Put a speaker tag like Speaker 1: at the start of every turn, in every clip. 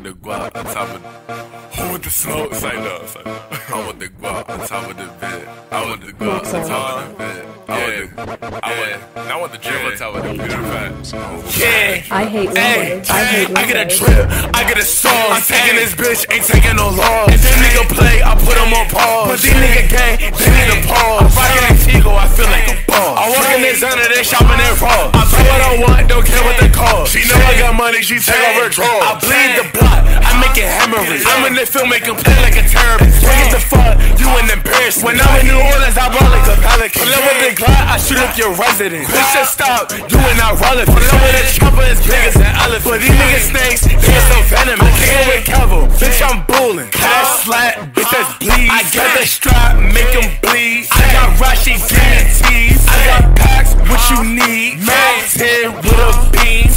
Speaker 1: talking the guap on top of. Who with the smoke? Say no, say. I want the guap on top of the bed. I want the guap on top of the bed. Yeah, I want. I want the drip on top of the bed. Yeah.
Speaker 2: I hate
Speaker 1: Hey,
Speaker 2: Wednesdays. I hate
Speaker 1: I get a
Speaker 2: Wednesdays.
Speaker 1: drip, I get a song. I'm taking this bitch, ain't taking no loss. If this nigga play, I put him on pause. But these nigga gang, they need a pause. I'm rocking that Tigo, I feel like a I in this under, they shopping at raw. I buy what I want, don't care what they cost. She know I got money, she take her drawers. I bleed the block, I make it hemorrhage. I'm in the film making play like a terrorist. Bring it the fuck, you an embarrassment. When I'm in New Orleans, I roll like a pelican. Pull up with the Glock, I shoot up your residence. Bitch, just stop, you ain't not relevant. Pull up with a chopper as big as an elephant. But these niggas snakes, they so venomous. I can't with Kevo, bitch, I'm bulling. Cash slap, bitch, that's bleed. I got the strap, make them bleed. I got Rashi guarantees. Need. Max 10 with a beam.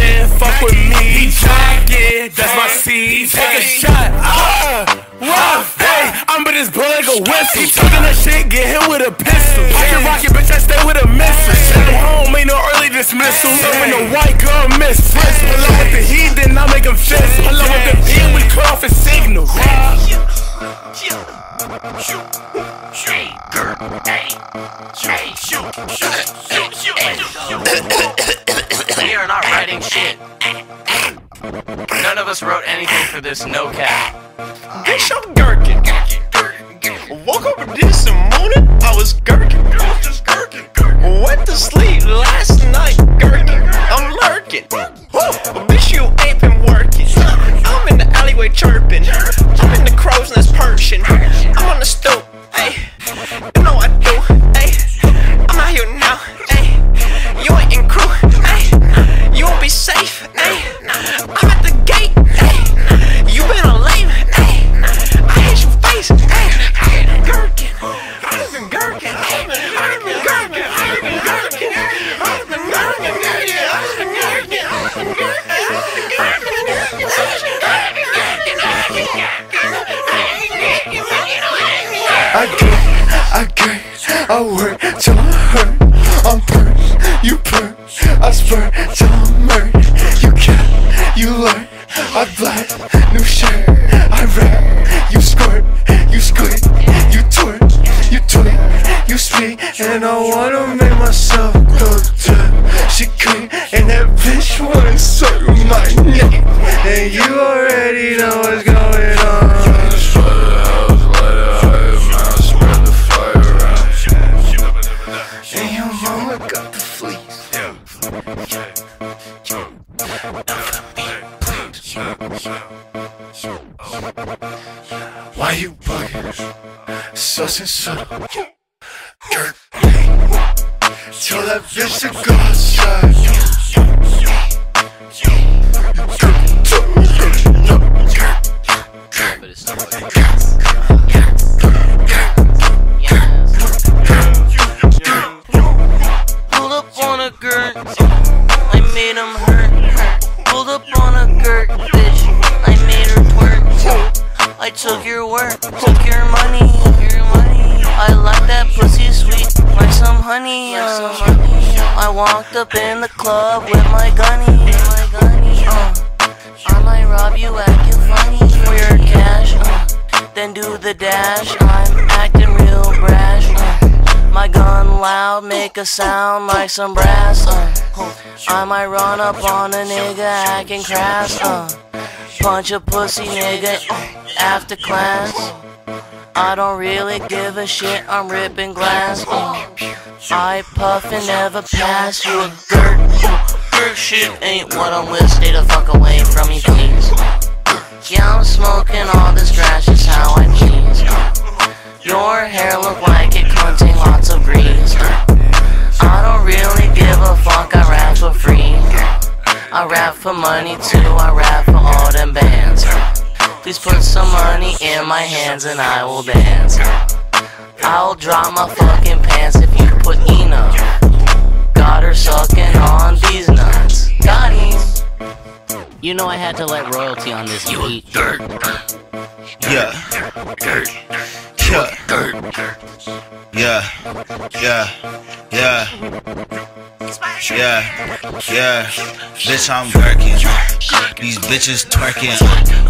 Speaker 1: In, fuck with me. Jacket, that's my seed. Take a shot, ah, wow. Hey, I'm in this blood like a whistle. He talking that shit, get hit with a pistol. I can rock it, bitch, I stay with a missile. Send him home, ain't no early dismissal. So when the white girl miss, pull up with the heat, then I make him fist. Pull up with the beam, we cut off his signal.
Speaker 3: We are not writing shit. None of us wrote anything for this no cap.
Speaker 4: Bitch, I'm gherkin. Woke up this morning, I was gherkin.
Speaker 5: Till I'm hurt. I'm purse, you purse. I spurt till I'm murdered. You get, you learn. I black, new shirt. I rap, you squirt, you squid, you twerk, you tweet, you speak, and I wanna make myself go to. She clean, and that bitch wanna suck my neck, and you already know what's Why you bugging? Sus and subtle. Dirt. Tell that bitch to go outside.
Speaker 3: Took your work, took your money. I like that pussy sweet, like some honey. uh. I walked up in the club with my gunny. Uh, I might rob you, acting funny for your cash. Uh, then do the dash. I'm acting real brash. Uh, my gun loud, make a sound like some brass. Uh, I might run up on a nigga acting crass. Punch a pussy nigga after class. I don't really give a shit, I'm ripping glass. I puff and never pass you a dirt. Dirt shit ain't what I'm with, stay the fuck away I rap for money too, I rap for all them bands. Please put some money in my hands and I will dance. I'll drop my fucking pants if you put Ena. Got her sucking on these nuts. Got him. You know I had to let royalty on this you beat. Dirt.
Speaker 6: Yeah.
Speaker 3: Dirt.
Speaker 6: Yeah.
Speaker 3: Dirt.
Speaker 6: Yeah. Yeah. Yeah. Yeah. Yeah. yeah, Bitch, I'm working. these bitches twerking.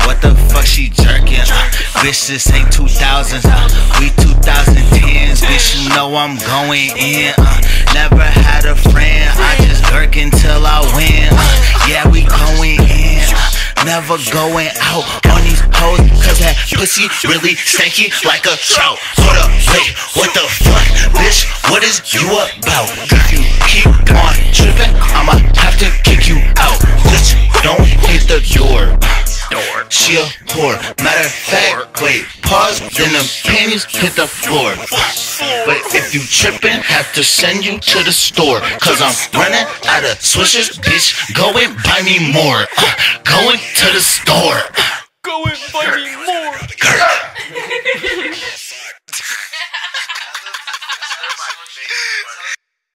Speaker 6: What the fuck she jerking? Bitch, this ain't 2000s. Uh, we 2010s. Bitch, you know I'm going in. Uh, never had a friend. I just gerking until I win. Uh, yeah, we going in. Uh, never going out on these hoes. Cause that pussy really stanky like a trout. Hold up, wait, what the fuck? Bitch, what is you about? She a whore. Matter of fact, wait, pause, then the panties hit the floor. But if you trippin', have to send you to the store. Cause I'm running out of swishers, bitch. Go and buy me more. Uh, going to the store.
Speaker 4: Go and buy me more.